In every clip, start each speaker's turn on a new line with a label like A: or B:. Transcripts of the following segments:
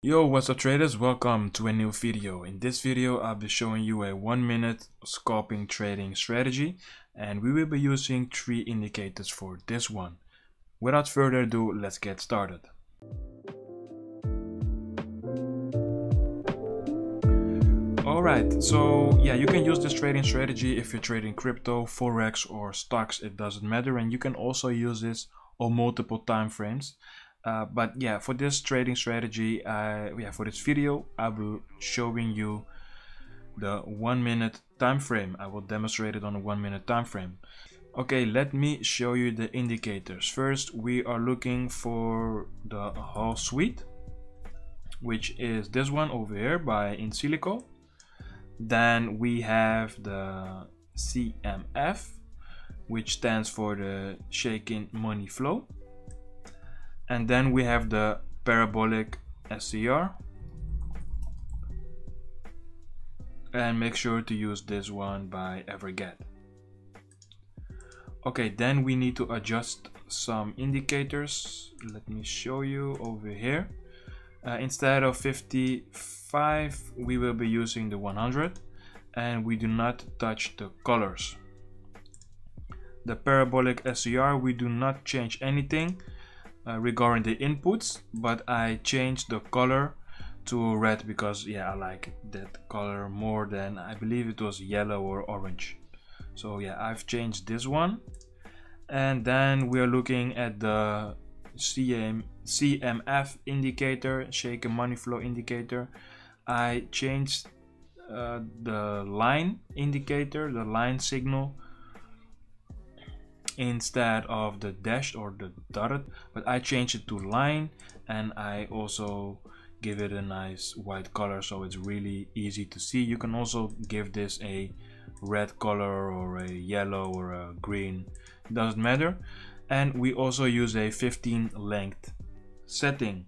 A: Yo, what's up traders? Welcome to a new video. In this video, I'll be showing you a one minute scalping trading strategy and we will be using three indicators for this one. Without further ado, let's get started. Alright, so yeah, you can use this trading strategy if you're trading crypto, forex or stocks, it doesn't matter and you can also use this on multiple time frames. Uh, but yeah, for this trading strategy, uh, yeah, for this video, I will showing you the one minute time frame. I will demonstrate it on a one minute time frame. Okay, let me show you the indicators. First, we are looking for the Hull Suite, which is this one over here by InSilico. Then we have the CMF, which stands for the Chaikin money flow and then we have the parabolic SAR and make sure to use this one by Everget okay then we need to adjust some indicators. Let me show you over here. Uh, instead of 55 we will be using the 100 and we do not touch the colors. The parabolic SAR we do not change anything uh, regarding the inputs but I changed the color to red because yeah I like that color more than I believe it was yellow or orange. So yeah I've changed this one. And then we are looking at the CM, CMF indicator Chaikin money flow indicator. I changed uh, the line indicator the line signal instead of the dashed or the dotted but I changed it to line and I also give it a nice white color so it's really easy to see. You can also give this a red color or a yellow or a green it doesn't matter. And we also use a 15 length setting.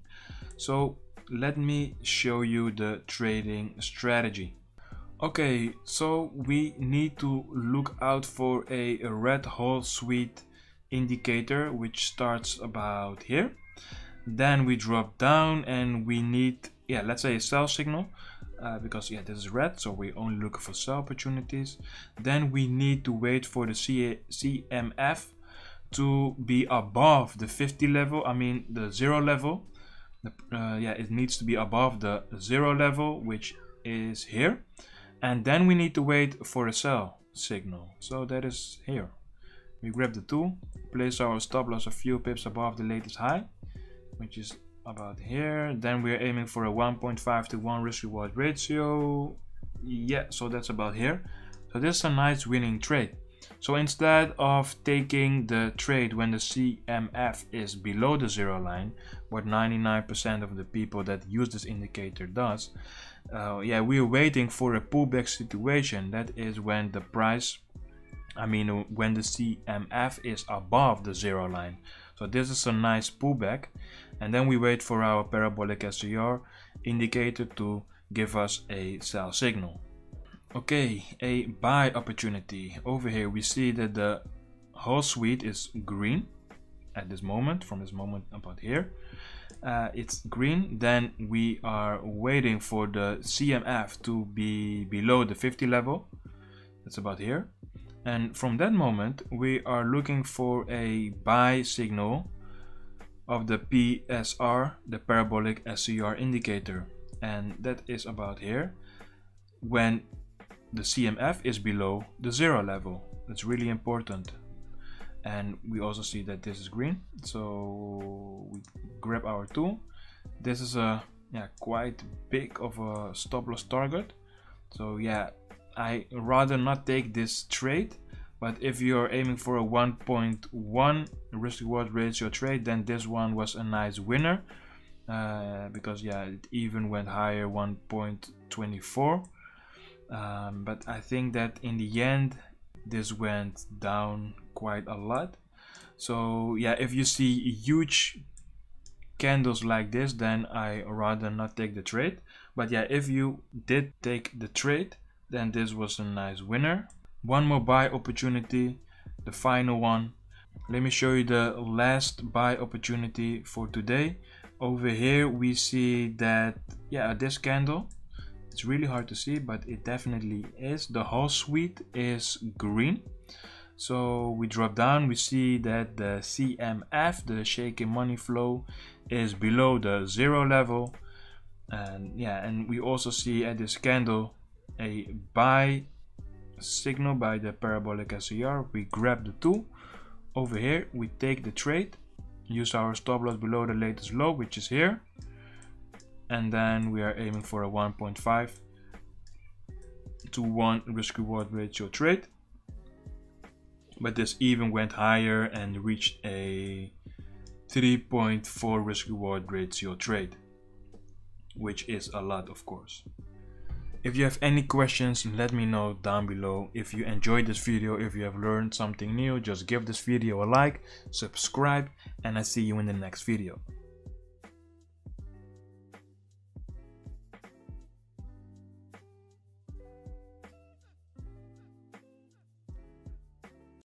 A: So let me show you the trading strategy Okay, so we need to look out for a red Hull Suite indicator which starts about here. Then we drop down and we need, yeah, let's say a sell signal uh, because yeah, this is red, so we only look for sell opportunities. Then we need to wait for the C CMF to be above the 50 level, I mean the zero level. Uh, yeah, it needs to be above the zero level, which is here and then we need to wait for a sell signal. So that is here. We grab the tool place our stop loss a few pips above the latest high which is about here. Then we're aiming for a 1.5 to 1 risk reward ratio. Yeah so that's about here. So this is a nice winning trade so instead of taking the trade when the CMF is below the zero line what 99% of the people that use this indicator does uh, yeah we're waiting for a pullback situation. That is when the price I mean when the CMF is above the zero line. So this is a nice pullback. And then we wait for our parabolic SAR indicator to give us a sell signal okay a buy opportunity. Over here we see that the Hull Suite is green at this moment from this moment about here. Uh, it's green. Then we are waiting for the CMF to be below the 50 level. That's about here. And from that moment we are looking for a buy signal of the PSR the parabolic SAR indicator. And that is about here. When the CMF is below the zero level. That's really important. And we also see that this is green. So we grab our tool. This is a yeah quite big of a stop loss target. So yeah I rather not take this trade. But if you're aiming for a 1.1 risk reward ratio trade then this one was a nice winner. Uh, because yeah it even went higher 1.24 um, but I think that in the end this went down quite a lot. So yeah if you see huge candles like this then I rather not take the trade. But yeah if you did take the trade then this was a nice winner. One more buy opportunity the final one. Let me show you the last buy opportunity for today. Over here we see that yeah this candle it's really hard to see but it definitely is. The Hull Suite is green. So we drop down we see that the CMF the Chaikin money flow is below the zero level. And yeah and we also see at this candle a buy signal by the parabolic SAR we grab the two over here we take the trade use our stop loss below the latest low which is here and then we are aiming for a 1.5 to 1 risk reward ratio trade. But this even went higher and reached a 3.4 risk reward ratio trade which is a lot of course. If you have any questions let me know down below. If you enjoyed this video if you have learned something new just give this video a like subscribe and i see you in the next video